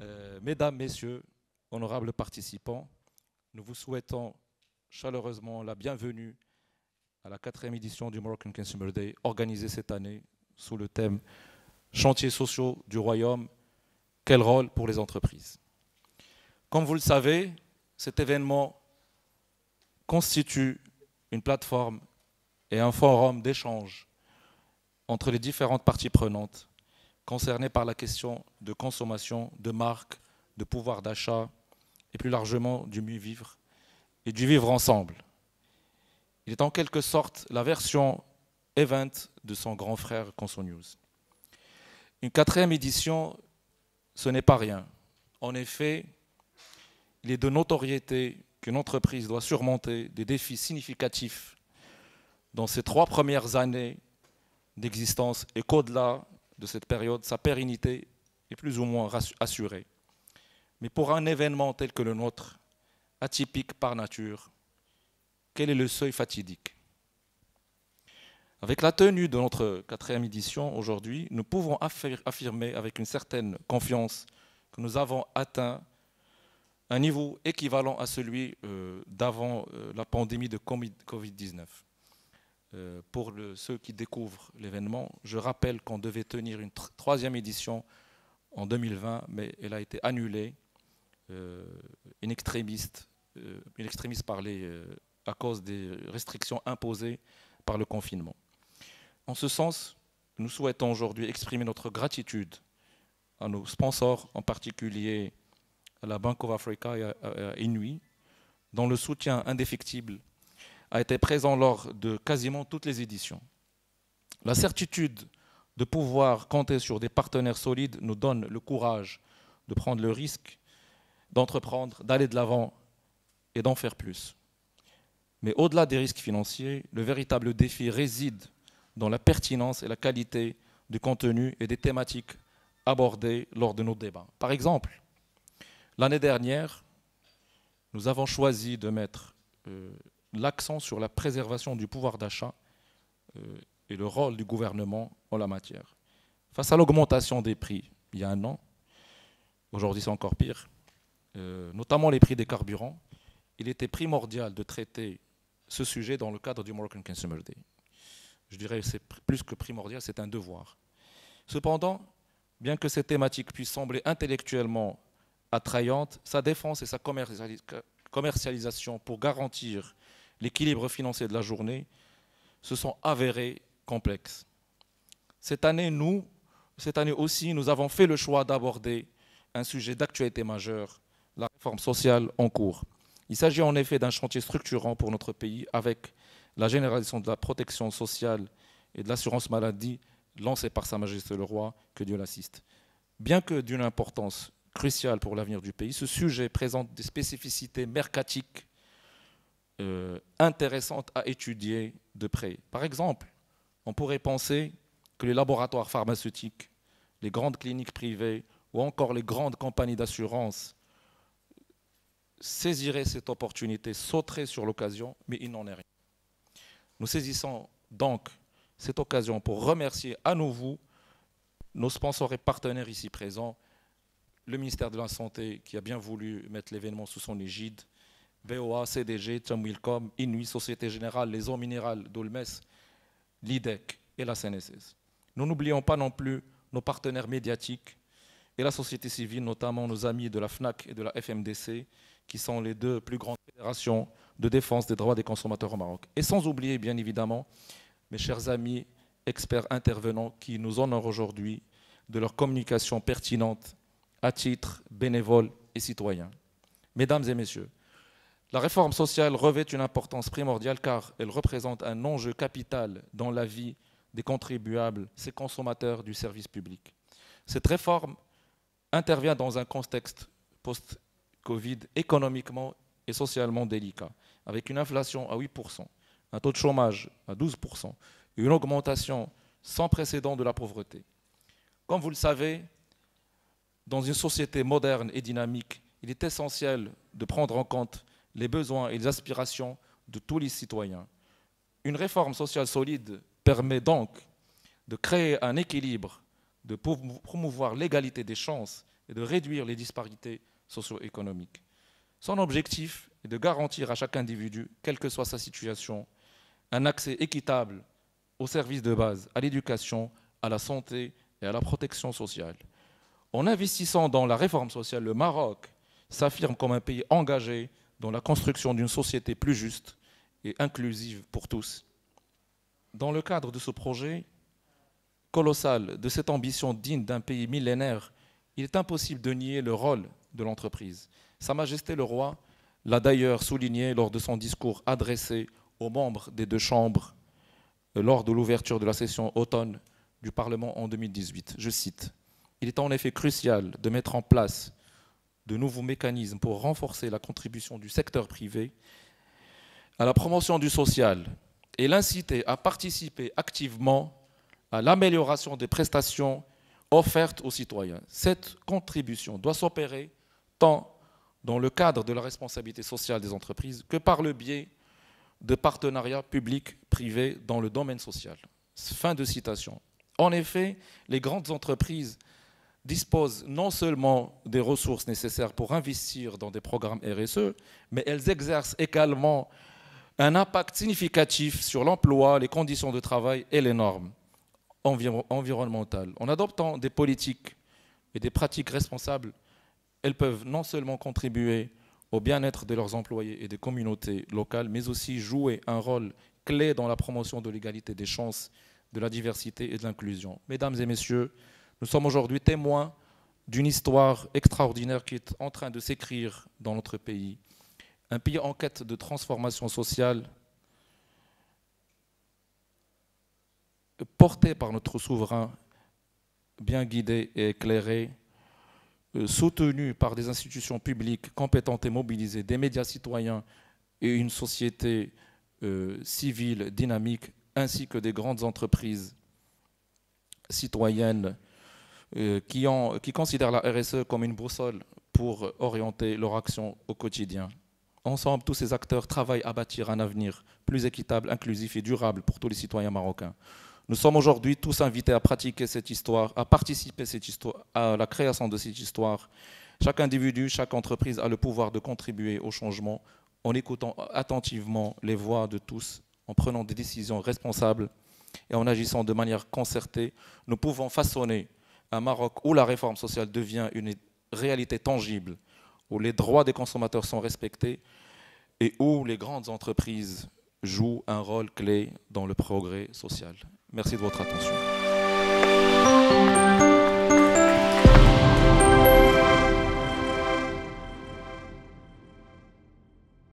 Euh, mesdames, Messieurs, honorables participants, nous vous souhaitons chaleureusement la bienvenue à la quatrième édition du Moroccan Consumer Day, organisée cette année sous le thème Chantiers sociaux du Royaume, quel rôle pour les entreprises? Comme vous le savez, cet événement constitue une plateforme et un forum d'échange entre les différentes parties prenantes concernées par la question de consommation, de marque, de pouvoir d'achat et plus largement du mieux vivre et du vivre ensemble. Il est en quelque sorte la version event de son grand frère ConsoNews. Une quatrième édition, ce n'est pas rien. En effet, il est de notoriété qu'une entreprise doit surmonter des défis significatifs dans ses trois premières années d'existence et qu'au-delà de cette période, sa pérennité est plus ou moins assurée. Mais pour un événement tel que le nôtre, atypique par nature, quel est le seuil fatidique? Avec la tenue de notre quatrième édition aujourd'hui, nous pouvons affirmer avec une certaine confiance que nous avons atteint un niveau équivalent à celui euh, d'avant euh, la pandémie de Covid-19. Euh, pour ceux qui découvrent l'événement, je rappelle qu'on devait tenir une troisième édition en 2020, mais elle a été annulée in extrémiste par les à cause des restrictions imposées par le confinement. En ce sens, nous souhaitons aujourd'hui exprimer notre gratitude à nos sponsors, en particulier à la Bank of Africa et à Inuit, dont le soutien indéfectible a été présent lors de quasiment toutes les éditions. La certitude de pouvoir compter sur des partenaires solides nous donne le courage de prendre le risque, d'entreprendre, d'aller de l'avant et d'en faire plus. Mais au-delà des risques financiers, le véritable défi réside dans la pertinence et la qualité du contenu et des thématiques abordées lors de nos débats. Par exemple, l'année dernière, nous avons choisi de mettre euh, l'accent sur la préservation du pouvoir d'achat euh, et le rôle du gouvernement en la matière. Face à l'augmentation des prix il y a un an, aujourd'hui c'est encore pire, euh, notamment les prix des carburants, il était primordial de traiter ce sujet dans le cadre du Moroccan Consumer Day. Je dirais que c'est plus que primordial, c'est un devoir. Cependant, bien que cette thématique puisse sembler intellectuellement attrayante, sa défense et sa commercialisation pour garantir l'équilibre financier de la journée se sont avérées complexes. Cette année, nous, cette année aussi, nous avons fait le choix d'aborder un sujet d'actualité majeure, la réforme sociale en cours. Il s'agit en effet d'un chantier structurant pour notre pays avec la généralisation de la protection sociale et de l'assurance maladie lancée par Sa Majesté le Roi, que Dieu l'assiste. Bien que d'une importance cruciale pour l'avenir du pays, ce sujet présente des spécificités mercatiques euh, intéressantes à étudier de près. Par exemple, on pourrait penser que les laboratoires pharmaceutiques, les grandes cliniques privées ou encore les grandes compagnies d'assurance saisirait cette opportunité, sauterait sur l'occasion, mais il n'en est rien. Nous saisissons donc cette occasion pour remercier à nouveau nos sponsors et partenaires ici présents, le ministère de la Santé qui a bien voulu mettre l'événement sous son égide, VOA, CDG, Tom Wilcom, Inuit, Société Générale, les eaux minérales d'Olmes, l'IDEC et la CNSS. Nous n'oublions pas non plus nos partenaires médiatiques et la société civile, notamment nos amis de la FNAC et de la FMDC, qui sont les deux plus grandes fédérations de défense des droits des consommateurs au Maroc. Et sans oublier, bien évidemment, mes chers amis experts intervenants qui nous honorent aujourd'hui de leur communication pertinente à titre bénévole et citoyen. Mesdames et messieurs, la réforme sociale revêt une importance primordiale car elle représente un enjeu capital dans la vie des contribuables, ces consommateurs du service public. Cette réforme intervient dans un contexte post Covid économiquement et socialement délicat, avec une inflation à 8%, un taux de chômage à 12% et une augmentation sans précédent de la pauvreté. Comme vous le savez, dans une société moderne et dynamique, il est essentiel de prendre en compte les besoins et les aspirations de tous les citoyens. Une réforme sociale solide permet donc de créer un équilibre, de promouvoir l'égalité des chances et de réduire les disparités socio-économiques. Son objectif est de garantir à chaque individu, quelle que soit sa situation, un accès équitable aux services de base, à l'éducation, à la santé et à la protection sociale. En investissant dans la réforme sociale, le Maroc s'affirme comme un pays engagé dans la construction d'une société plus juste et inclusive pour tous. Dans le cadre de ce projet colossal, de cette ambition digne d'un pays millénaire, il est impossible de nier le rôle de l'entreprise. Sa Majesté le Roi l'a d'ailleurs souligné lors de son discours adressé aux membres des deux chambres euh, lors de l'ouverture de la session automne du Parlement en 2018. Je cite, Il est en effet crucial de mettre en place de nouveaux mécanismes pour renforcer la contribution du secteur privé à la promotion du social et l'inciter à participer activement à l'amélioration des prestations offertes aux citoyens. Cette contribution doit s'opérer tant dans le cadre de la responsabilité sociale des entreprises que par le biais de partenariats publics-privés dans le domaine social. Fin de citation. En effet, les grandes entreprises disposent non seulement des ressources nécessaires pour investir dans des programmes RSE, mais elles exercent également un impact significatif sur l'emploi, les conditions de travail et les normes environnementales. En adoptant des politiques et des pratiques responsables, elles peuvent non seulement contribuer au bien-être de leurs employés et des communautés locales, mais aussi jouer un rôle clé dans la promotion de l'égalité des chances, de la diversité et de l'inclusion. Mesdames et messieurs, nous sommes aujourd'hui témoins d'une histoire extraordinaire qui est en train de s'écrire dans notre pays. Un pays en quête de transformation sociale, porté par notre souverain, bien guidé et éclairé, euh, soutenu par des institutions publiques compétentes et mobilisées, des médias citoyens et une société euh, civile dynamique, ainsi que des grandes entreprises citoyennes euh, qui, qui considèrent la RSE comme une boussole pour orienter leur action au quotidien. Ensemble, tous ces acteurs travaillent à bâtir un avenir plus équitable, inclusif et durable pour tous les citoyens marocains. Nous sommes aujourd'hui tous invités à pratiquer cette histoire, à participer cette histoire, à la création de cette histoire. Chaque individu, chaque entreprise a le pouvoir de contribuer au changement en écoutant attentivement les voix de tous, en prenant des décisions responsables et en agissant de manière concertée. Nous pouvons façonner un Maroc où la réforme sociale devient une réalité tangible, où les droits des consommateurs sont respectés et où les grandes entreprises jouent un rôle clé dans le progrès social. Merci de votre attention.